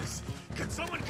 Jesus! Can someone